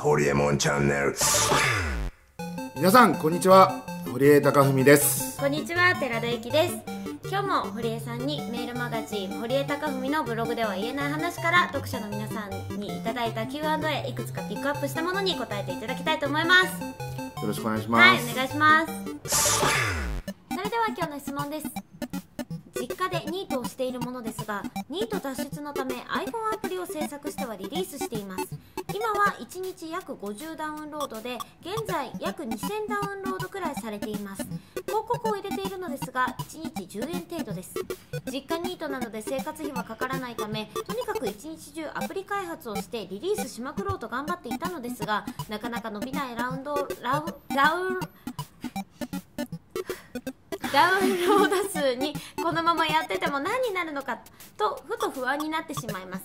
ホリエモンチャンネル。皆さんこんにちは。堀江貴文です。こんにちは寺田由紀です。今日も堀江さんにメールマガジン堀江貴文のブログでは言えない話から読者の皆さんにいただいた Q&A いくつかピックアップしたものに答えていただきたいと思います。よろしくお願いしはいます、お願いします。それでは今日の質問です実家でニートをしているものですがニート脱出のため iPhone アプリを制作してはリリースしています。今は1日約50ダウンロードで現在約2000ダウンロードくらいされています。広告を入れているのですが1日10円程度です。実家ニートなので生活費はかからないためとにかく一日中アプリ開発をしてリリースしまくろうと頑張っていたのですがなかなか伸びないラウンドラウラウダウンロード数にこのままやってても何になるのかとふと不安になってしまいます。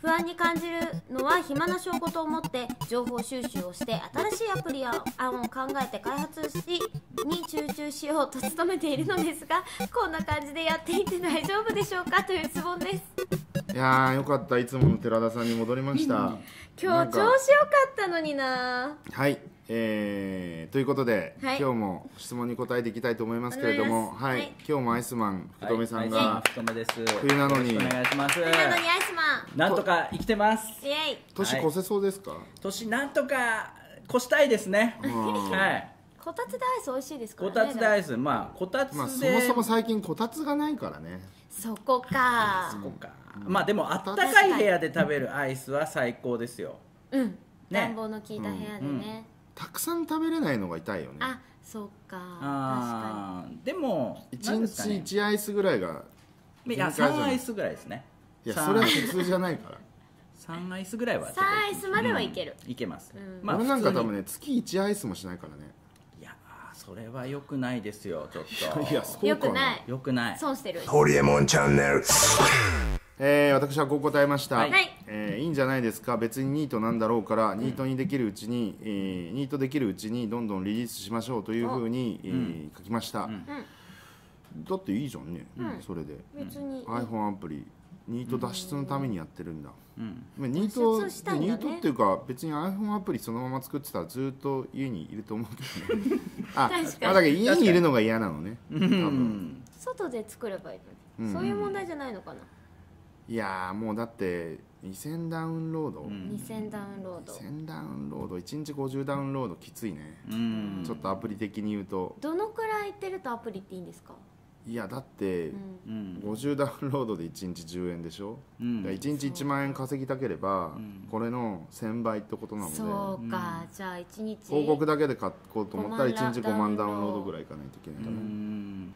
不安に感じるのは暇な証拠と思って情報収集をして新しいアプリや案を考えて開発しに集中しようと努めているのですがこんな感じでやっていて大丈夫でしょうかという質問です。いやーよかった。いつもの寺田さんに戻りました。今日調子よかったのになはいえー、ということで、はい。今日も質問に答えていきたいと思いますけれどもはい、今日もアイスマン福留さんはい、がはい、冬なのに。お願いします。なのにアイスマなんとか生きてます。ンイエイ。年越せそうですか、年なんとか越したいですね。ん。はい。こたつでアイス美味しいですからこねたつでアイス。まあこたつで、まあそもそも最近こたつがないからね。そこか。そこか。まあでもあったかい部屋で食べるアイスは最高ですよ。うん、暖房の効いた部屋でね、うんたくさん食べれないのが痛いよね。あそっか。確かあーでも一なんですかね。日1アイスぐらいがいや限界じゃない？3アイスぐらいですね。三いやそれは普通じゃないから。3アイスぐらいはに3アイスまではいける、いけます、うん。まあ俺なんか多分ね月1アイスもしないからね。いやーそれはよくないですよちょっと。いやそうよくない。よくない。損してる。ホリエモンチャンネルえー私はこう答えました、はい。はい。えーいいんじゃないですか？別にニートなんだろうから、ニートにできるうちに、えーニートできるうちにどんどんリリースしましょうというふうに、えー書きました、ん。だっていいじゃんね、うん。それで。別に、iPhone アプリニート脱出のためにやってるんだ、うん。まあニート脱出したいんだね。ニートっていうか別に iPhone アプリそのまま作ってたらずっと家にいると思うけどね。あ確かに。まあだけど家にいるのが嫌なのね。うん。外で作ればいいのに、うん。そういう問題じゃないのかな、いやーもうだって2000ダウンロード、ん。2000ダウンロード。1000ダウンロード？1日50ダウンロード？きついね、うん。ちょっとアプリ的に言うと。どのくらい行ってるとアプリっていいんですか、いやだってうん。うん50ダウンロードで1日10円でしょ、うん。だから1日1万円稼ぎたければ、ん。これの1000倍ってことなので。そうか、じゃあ1日広告だけで買こうと思ったら5万1日5万ダウンロードぐらいいかないといけないから、う。ん。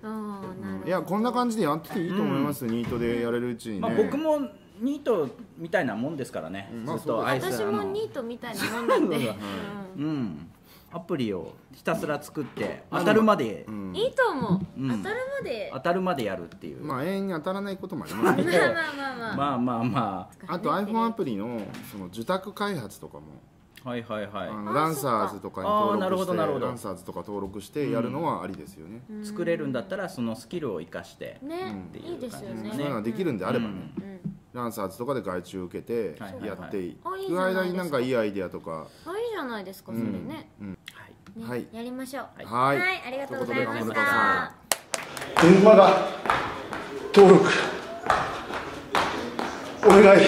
うん。いやこんな感じでやってていいと思います、ニートでやれるうちにね、まあ、僕もニートみたいなもんですからね、うん。まあずっと私もニートみたいなもんなんで、うんアプリをひたすら作って当たるまで、いいと思う、うん。当たるまで。当たるまでやるっていう、まあ永遠に当たらないこともあります。けどまあまあまあまあ、まあまあまあ。と iPhone アプリのその受託開発とかも。あはいはいはい。あのあランサーズとかに登あーなる録してほどなるほど。ランサーズとか登録してやるのはありですよね、作れるんだったらそのスキルを生かして、ね、うんいいですよね。そういうのができるんであればね、うんランサーズとかで外注受けてはいやっていく間になんかいいアイディアとか、あいいじゃないですかそれね,、うん。はいね、はい、やりましょう。はい。はい。ありがとうございました。電話が登録お願い。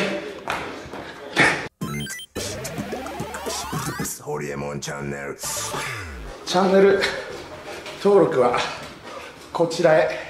ホリエモンチャンネル。チャンネル登録はこちらへ。